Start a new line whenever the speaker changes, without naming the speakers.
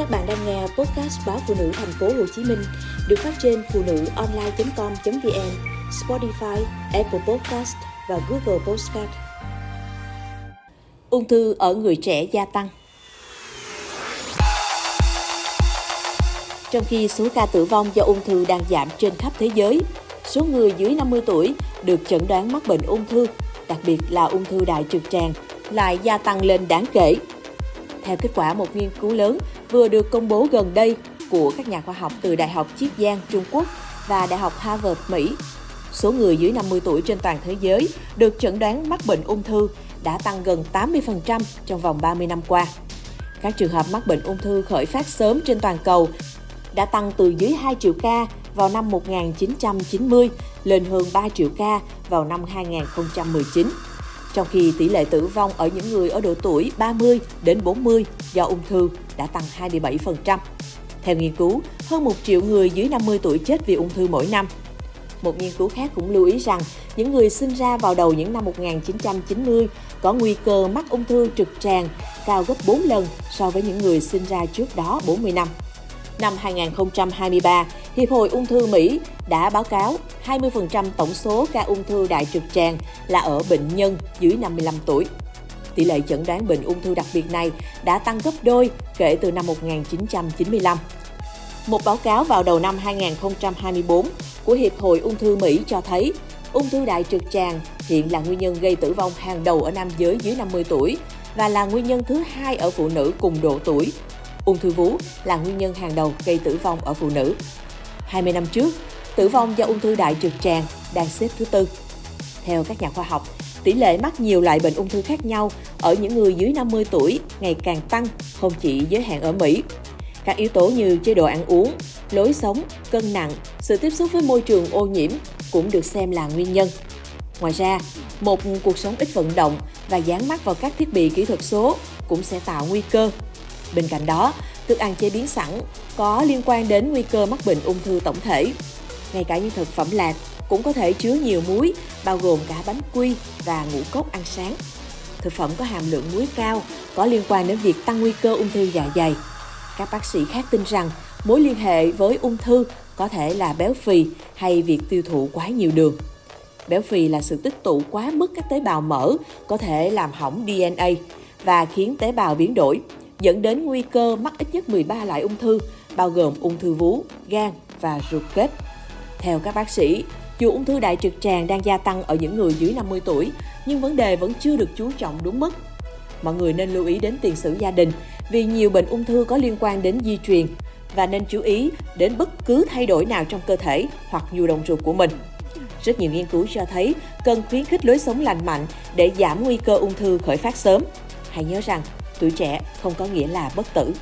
Các bạn đang nghe podcast báo phụ nữ thành phố Hồ Chí Minh được phát trên phụ nữ online.com.vn, Spotify, Apple Podcast và Google Podcast. Ung thư ở người trẻ gia tăng. Trong khi số ca tử vong do ung thư đang giảm trên khắp thế giới, số người dưới 50 tuổi được chẩn đoán mắc bệnh ung thư, đặc biệt là ung thư đại trực tràng, lại gia tăng lên đáng kể. Theo kết quả một nghiên cứu lớn vừa được công bố gần đây của các nhà khoa học từ Đại học Chiết Giang Trung Quốc và Đại học Harvard Mỹ, số người dưới 50 tuổi trên toàn thế giới được chẩn đoán mắc bệnh ung thư đã tăng gần 80% trong vòng 30 năm qua. Các trường hợp mắc bệnh ung thư khởi phát sớm trên toàn cầu đã tăng từ dưới 2 triệu ca vào năm 1990 lên hơn 3 triệu ca vào năm 2019 trong khi tỷ lệ tử vong ở những người ở độ tuổi 30 đến 40 do ung thư đã tăng 27%. Theo nghiên cứu, hơn 1 triệu người dưới 50 tuổi chết vì ung thư mỗi năm. Một nghiên cứu khác cũng lưu ý rằng những người sinh ra vào đầu những năm 1990 có nguy cơ mắc ung thư trực tràng cao gấp 4 lần so với những người sinh ra trước đó 40 năm. Năm 2023, Hiệp hội Ung thư Mỹ đã báo cáo 20% tổng số ca ung thư đại trực tràng là ở bệnh nhân dưới 55 tuổi. Tỷ lệ chẩn đoán bệnh ung thư đặc biệt này đã tăng gấp đôi kể từ năm 1995. Một báo cáo vào đầu năm 2024 của Hiệp hội Ung thư Mỹ cho thấy ung thư đại trực tràng hiện là nguyên nhân gây tử vong hàng đầu ở nam giới dưới 50 tuổi và là nguyên nhân thứ hai ở phụ nữ cùng độ tuổi. Ung thư vú là nguyên nhân hàng đầu gây tử vong ở phụ nữ. 20 năm trước, tử vong do ung thư đại trực tràng đang xếp thứ tư. Theo các nhà khoa học, tỷ lệ mắc nhiều loại bệnh ung thư khác nhau ở những người dưới 50 tuổi ngày càng tăng, không chỉ giới hạn ở Mỹ. Các yếu tố như chế độ ăn uống, lối sống, cân nặng, sự tiếp xúc với môi trường ô nhiễm cũng được xem là nguyên nhân. Ngoài ra, một cuộc sống ít vận động và dán mắt vào các thiết bị kỹ thuật số cũng sẽ tạo nguy cơ. Bên cạnh đó, thức ăn chế biến sẵn có liên quan đến nguy cơ mắc bệnh ung thư tổng thể. Ngay cả những thực phẩm lạc cũng có thể chứa nhiều muối, bao gồm cả bánh quy và ngũ cốc ăn sáng. Thực phẩm có hàm lượng muối cao có liên quan đến việc tăng nguy cơ ung thư dạ dày. Các bác sĩ khác tin rằng mối liên hệ với ung thư có thể là béo phì hay việc tiêu thụ quá nhiều đường. Béo phì là sự tích tụ quá mức các tế bào mỡ có thể làm hỏng DNA và khiến tế bào biến đổi, dẫn đến nguy cơ mắc ít nhất 13 loại ung thư, bao gồm ung thư vú, gan và ruột kết. Theo các bác sĩ, dù ung thư đại trực tràng đang gia tăng ở những người dưới 50 tuổi, nhưng vấn đề vẫn chưa được chú trọng đúng mức. Mọi người nên lưu ý đến tiền sử gia đình vì nhiều bệnh ung thư có liên quan đến di truyền và nên chú ý đến bất cứ thay đổi nào trong cơ thể hoặc nhu động ruột của mình. Rất nhiều nghiên cứu cho thấy cần khuyến khích lối sống lành mạnh để giảm nguy cơ ung thư khởi phát sớm. Hãy nhớ rằng, tuổi trẻ không có nghĩa là bất tử.